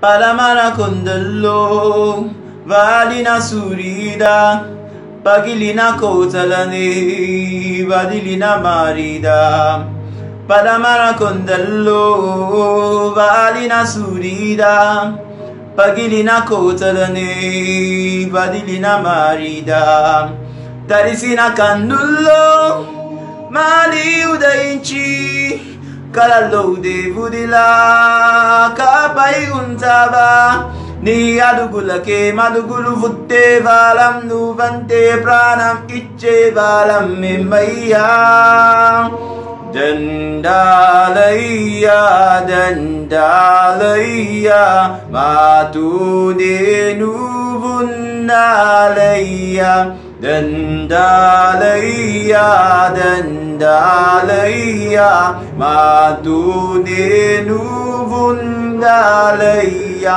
Palamana kondallo valina surida pagilina kotalane vadilina marida Palamana kondallo valina surida pagilina kotalane vadilina marida Tarisina inchi, mali lo kalallo devudila కాపై ఉంచావా నీ అడుగులకే మడుగులు పుట్టే వాళ్ళం నువ్వంటే ప్రాణం ఇచ్చే వాళ్ళం మేమయ్యా దండాలయ్యా దండాలయ్యా మాతూనే నువ్వున్నాలయ్యా దండాలయ్యా దండాలయ్యా మాతూనే علي